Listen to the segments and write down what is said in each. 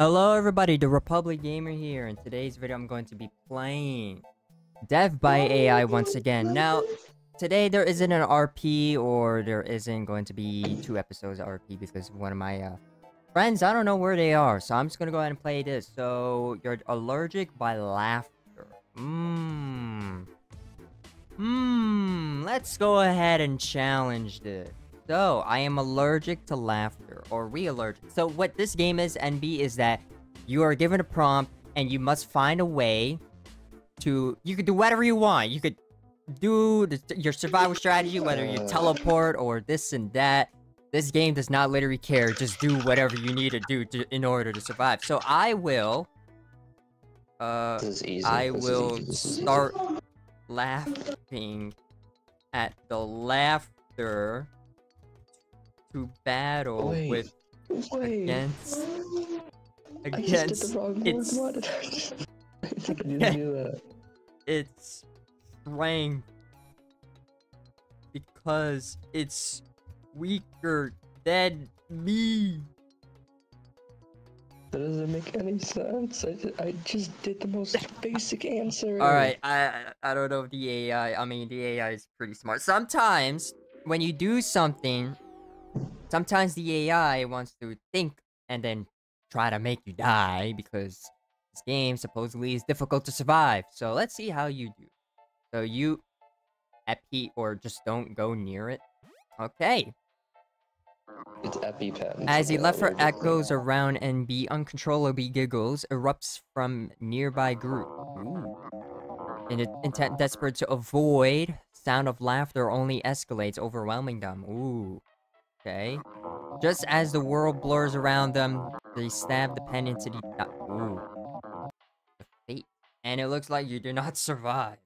Hello everybody, the Republic Gamer here. In today's video, I'm going to be playing Death by AI once again. Now, today there isn't an RP or there isn't going to be two episodes of RP because one of my uh, friends, I don't know where they are. So I'm just going to go ahead and play this. So, you're allergic by laughter. Mmm. Mmm. Let's go ahead and challenge this. So, I am allergic to laughter, or re-allergic. So, what this game is, NB, is that you are given a prompt, and you must find a way to... You could do whatever you want. You could do the, your survival strategy, whether you teleport or this and that. This game does not literally care. Just do whatever you need to do to, in order to survive. So, I will... Uh, This is easy. I this will start laughing at the laughter to battle Wait, with Wait. against I just did against the wrong one. its Why did I just... I didn't do that. its strength because it's weaker than me. That doesn't make any sense. I, I just did the most basic answer. All right, I I- I don't know if the AI. I mean, the AI is pretty smart. Sometimes when you do something, sometimes the AI wants to think and then try to make you die because this game supposedly is difficult to survive. So let's see how you do. So you epi or just don't go near it. Okay. It's EpiPen. As he left allergic echoes around and be uncontrollably giggles erupts from nearby group. Ooh. In an intent desperate to avoid, sound of laughter only escalates, overwhelming them. Ooh. Okay. Just as the world blurs around them, they stab the pen into the... ooh. The fate. And it looks like you do not survive.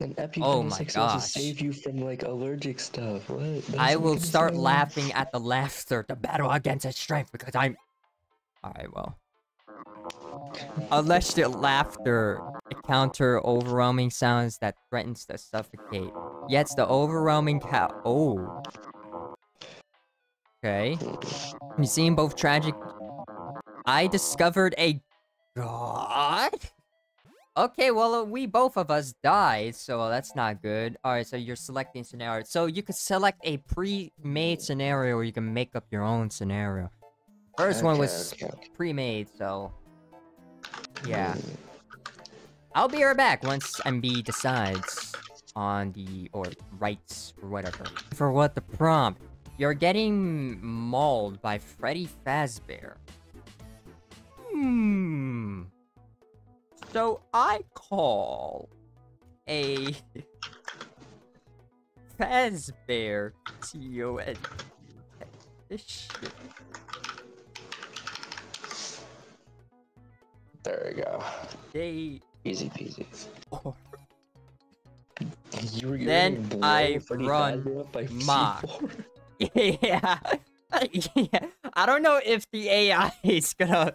An Oh is my gosh. to save you from like allergic stuff. What? I will start sense. laughing at the laughter to battle against its strength because I'm. Alright, well. Unless the laughter encounter overwhelming sounds that threatens to suffocate. Yet the overwhelming cow. Oh. Okay. You seem both tragic. I discovered a god. Okay, well, uh, we both of us died, so that's not good. Alright, so you're selecting scenario. So you could select a pre-made scenario, or you can make up your own scenario. First one was okay, okay. pre-made, so... Yeah. Hmm. I'll be right back once MB decides on the... or rights, or whatever. For what the prompt? You're getting mauled by Freddy Fazbear. Hmm... So I call a Fazbear T-O-N. Shit. There we go. They Easy peasy. or You were Then I run Fazbear up by mock. C4? yeah. yeah. I don't know if the AI is gonna.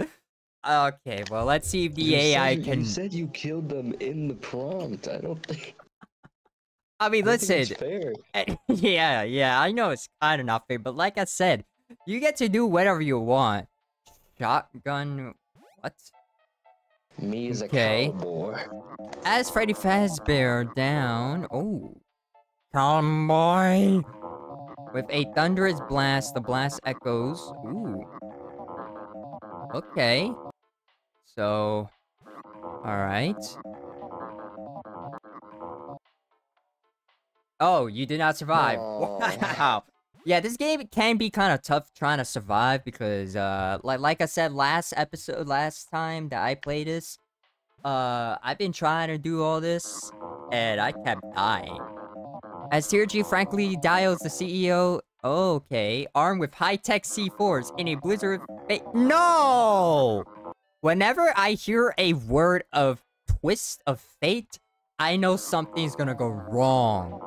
Okay, well, let's see if the You AI said, can. You said you killed them in the prompt. I don't think. I mean, I listen. it's fair. Yeah, yeah, I know it's kind of not fair, but like I said, you get to do whatever you want. Shotgun. What? Me as a Okay. cowboy. As Freddy Fazbear down. Oh. Cowboy. With a thunderous blast, the blast echoes. Ooh. Okay. So. Alright. Oh, you did not survive. Aw. Wow. Yeah, this game can be kind of tough trying to survive because, uh, like like I said last episode, last time that I played this, uh, I've been trying to do all this, and I kept dying. As Tierji frankly dials the CEO, okay, armed with high-tech C4s in a blizzard of fate. No! Whenever I hear a word of twist of fate, I know something's gonna go wrong.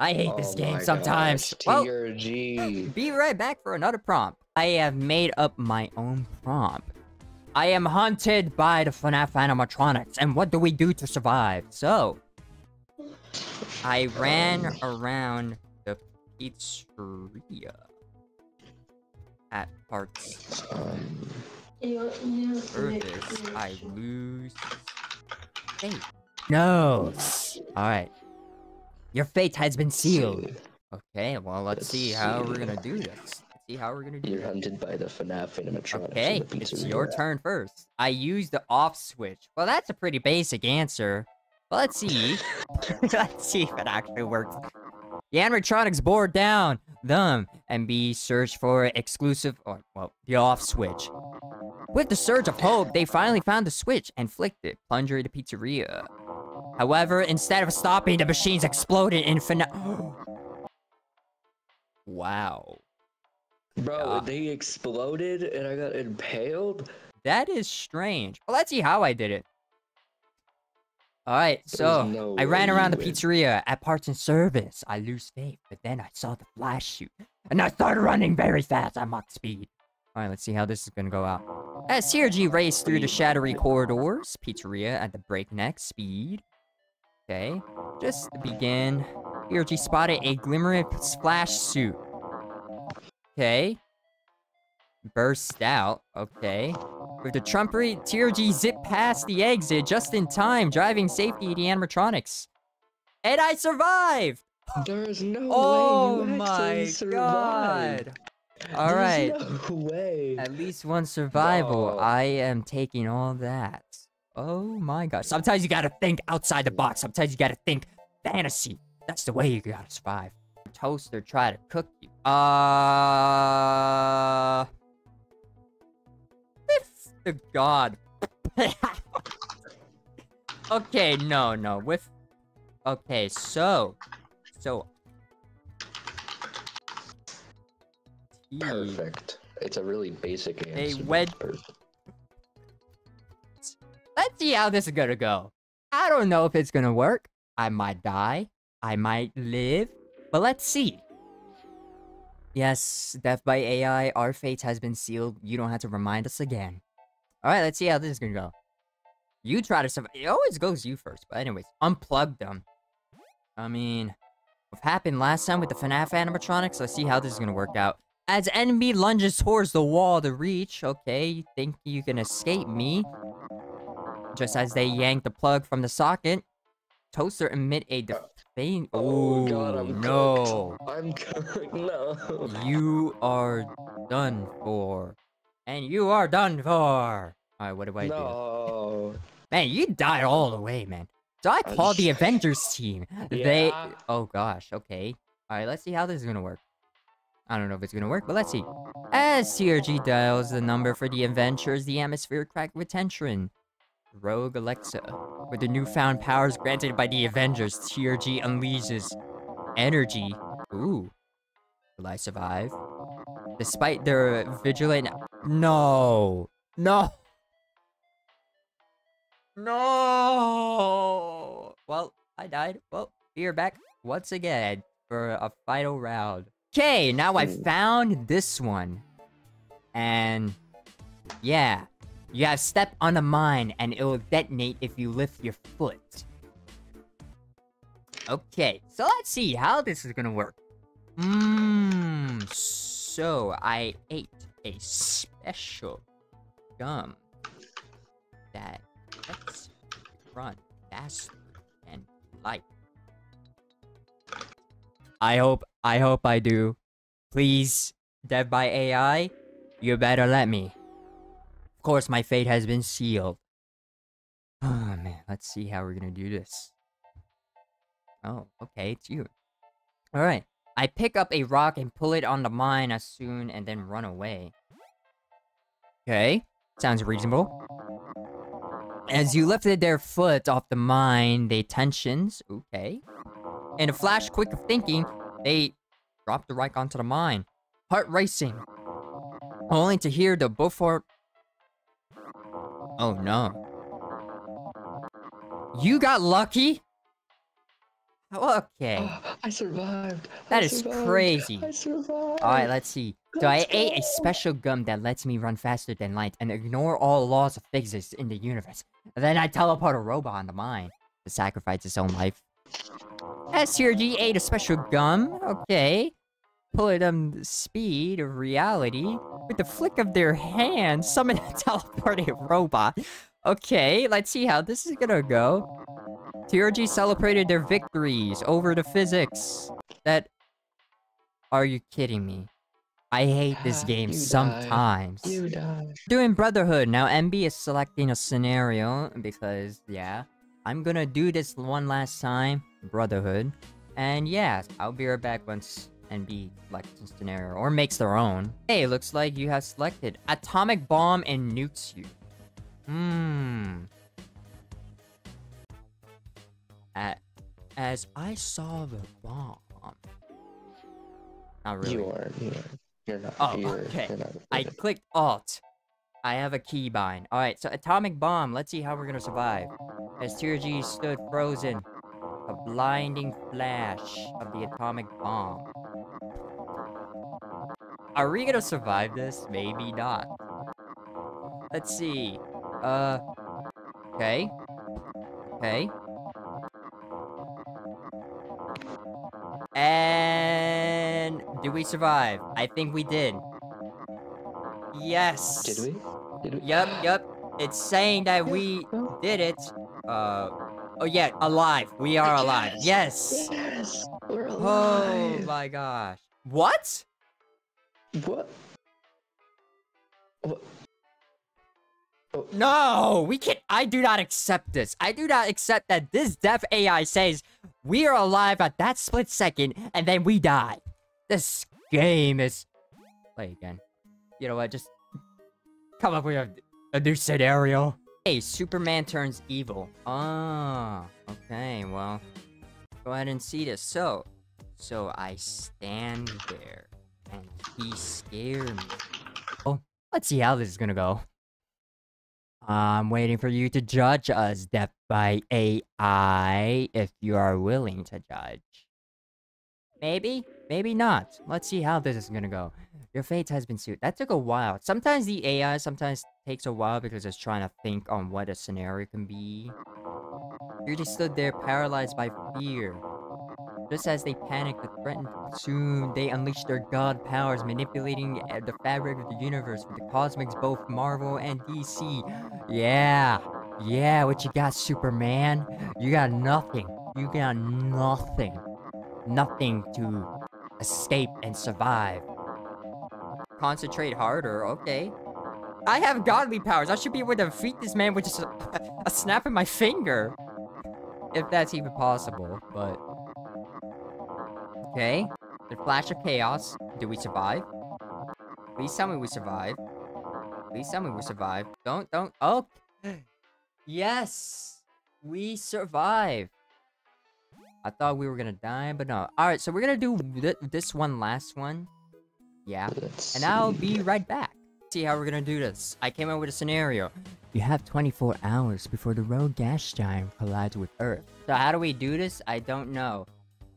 I hate this Oh game sometimes. gosh, Well, be right back for another prompt. I have made up my own prompt. I am hunted by the FNAF animatronics, and what do we do to survive? So, I ran around the pizzeria. at parts service, I lose fate. No. All right. Your fate has been sealed. Okay, well, Let's see how we're gonna do this. See how we're gonna do You're hunted by the FNAF animatronics. Okay, it's your turn first. I use the off switch. Well, that's a pretty basic answer. But let's see. let's see if it actually works. The animatronics bore down them and be searched for exclusive or well, the off switch. With the surge of hope, they finally found the switch and flicked it, plunger the pizzeria. However, instead of stopping, the machines exploded in fina- Wow. Bro, Yeah. they exploded and I got impaled? That is strange. Well, let's see how I did it. Alright, so no I ran around the pizzeria at parts and service. I lose faith, but then I saw the flash shoot, and I started running very fast at Mach speed. Alright, let's see how this is gonna go out. As TRG raced through the shadowy corridors, pizzeria at the breakneck speed. Okay, just to begin, TRG spotted a glimmering splash suit. Okay. Burst out. Okay. With the trumpery, TRG zipped past the exit just in time, driving safety to the animatronics. And I survived! There's no Oh way you my survived. god! Alright, There's no way. at least one survival. No. I am taking all that. Oh my god. Sometimes you gotta think outside the box. Sometimes you gotta think fantasy. That's the way you gotta survive. Toaster try to cook you. Uh. With the god. okay, no, no. With. Okay, so. So. Perfect. It's a really basic answer. They wed-. Let's see how this is gonna go. I don't know if it's gonna work. I might die. I might live. But let's see. Yes, death by AI, our fate has been sealed. You don't have to remind us again. Alright, let's see how this is gonna go. You try to survive. It always goes you first. But anyways, unplug them. I mean, what happened last time with the FNAF animatronics? Let's see how this is gonna work out. As enemy lunges towards the wall to reach, okay, you think you can escape me? Just as they yank the plug from the socket, Toaster emit a defaint. Oh god, I'm no! cooked. I'm cooked. No. You are done for, and you are done for. All right, what do I do? no. Man, you died all the way, man. So I I'm called the Avengers team. They. Oh gosh. Okay. All right. Let's see how this is gonna work. I don't know if it's gonna work, but let's see. As TRG dials the number for the Avengers, the atmosphere cracked with tension. Rogue Alexa. With the newfound powers granted by the Avengers, TRG unleashes energy. Ooh. Will I survive? Despite their vigilant. No. No. No. Well, I died. Well, we're back once again for a final round. Okay, now I hmm. found this one. And yeah, you have step on a mine and it will detonate if you lift your foot. Okay, so let's see how this is gonna work. Mmm, so I ate a special gum that lets run faster and light. I hope, I hope I do. Please, Death by AI, you better let me. Of course, my fate has been sealed. Oh man, let's see how we're gonna do this. Oh, okay, it's you. Alright. I pick up a rock and pull it on the mine as soon and then run away. Okay, sounds reasonable. As you lifted their foot off the mine, they tensions. Okay. In a flash quick of thinking, they dropped the rock onto the mine. Heart racing. Only to hear the Beaufort. Oh no. You got lucky? Okay. I survived. That I is survived. crazy. I survived. Alright, let's see. So I Let's ate a special gum that lets me run faster than light and ignore all laws of physics in the universe. And then I teleport a robot on the mine to sacrifice its own life. TRG ate a special gum. Okay. Pulling them speed of reality with the flick of their hand summon a teleporting robot. Okay, let's see how this is gonna go. TRG celebrated their victories over the physics that... Are you kidding me? I hate this game you sometimes. You die. Doing Brotherhood. Now, MB is selecting a scenario because, yeah, I'm gonna do this one last time. Brotherhood. And yeah, I'll be right back once NB selects a scenario or makes their own. Hey, looks like you have selected Atomic Bomb and Nukes You. Hmm. A- As I saw the bomb. Not really. You aren't. You aren't. You're not. Oh, you're, okay. You're not I clicked Alt. I have a keybind. Alright, so Atomic Bomb. Let's see how we're gonna survive. As G stood frozen. A blinding flash of the atomic bomb. Are we gonna survive this? Maybe not. Let's see. Uh. Okay. Okay. And did we survive? I think we did. Yes. Did we? Did we? Yup, yup. It's saying that we Oh, did it. Uh. Oh yeah, alive. We are alive. Yes. Yes. We're alive! Oh my gosh. What? What? What? No, we can't. I do not accept this. I do not accept that this deaf AI says we are alive at that split second and then we die. This game is. Play again. You know what? Just come up with a, a new scenario. Hey, Superman turns evil. Ah, okay. Well, go ahead and see this. So, so I stand there and he scared me. Oh, let's see how this is gonna go. I'm waiting for you to judge us, Death by AI, if you are willing to judge. Maybe, maybe not. Let's see how this is gonna go. Your fate has been sealed. That took a while. Sometimes the AI sometimes takes a while because it's trying to think on what a scenario can be. You just stood there paralyzed by fear. Just as they panicked and threatened, soon they unleashed their god powers, manipulating uh, the fabric of the universe with the cosmics, both Marvel and DC. Yeah, yeah, what you got, Superman? You got nothing. You got nothing. Nothing to escape and survive. Concentrate harder, okay. I have godly powers. I should be able to defeat this man with just a, a snap of my finger. If that's even possible, but... Okay. The flash of chaos. Do we survive? Please tell me we survive. Please tell me we survive. Don't, don't. Oh. Yes. We survive. I thought we were gonna die, but no. Alright, so we're gonna do th this one last one. Yeah. Let's And I'll be right back. See how we're gonna do this. I came up with a scenario. You have 24 hours before the rogue gas giant collides with Earth. So how do we do this? I don't know.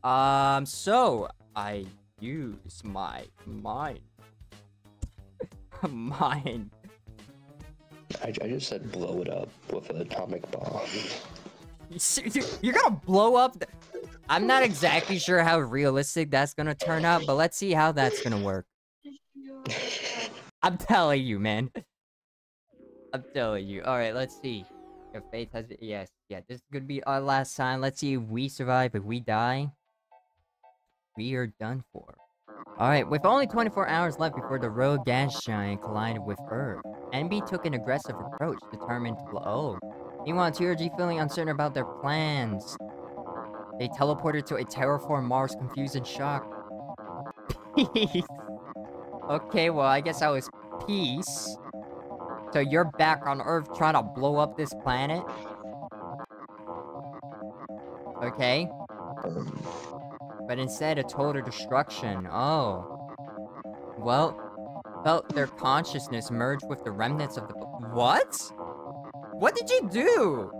Um, so I use my mind. mind. I, I just said blow it up with an atomic bomb. You see- you- You're gonna blow up. The... I'm not exactly sure how realistic that's gonna turn out, but let's see how that's gonna work. I'm telling you, man. I'm telling you. All right, let's see. Your faith has been. Yes, yeah. This is gonna be our last time. Let's see if we survive. If we die, we are done for. All right, with only 24 hours left before the rogue gas giant collided with Earth, NB took an aggressive approach, determined to blow. Meanwhile, TRG feeling uncertain about their plans. They teleported to a terraform Mars, confused and shocked. Peace. Okay, well, I guess I was peace. So you're back on Earth trying to blow up this planet? Okay, Um, but instead a total destruction. Oh. Well, felt their consciousness merge with the remnants of the... What? What did you do?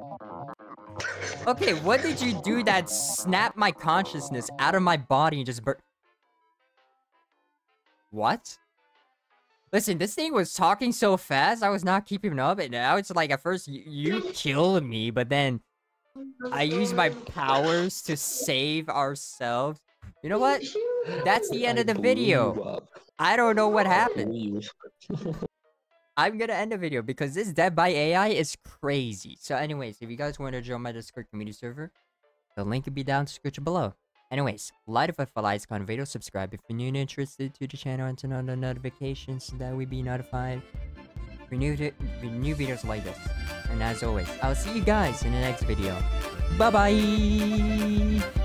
Okay, what did you do that snapped my consciousness out of my body and just bur- What? Listen, this thing was talking so fast, I was not keeping up, and now it's like, at first, you, you killed me, but then I use my powers to save ourselves. You know what? that's the end of the video. I don't know what happened. I'm gonna end the video because this dead by AI is crazy. So, anyways, if you guys want to join my Discord community server, the link will be down in the description below. Anyways, like if I like comment video, subscribe if you're new and interested to the channel and turn on the notifications so that we be notified for new, for new videos like this. And as always, I'll see you guys in the next video. Bye bye!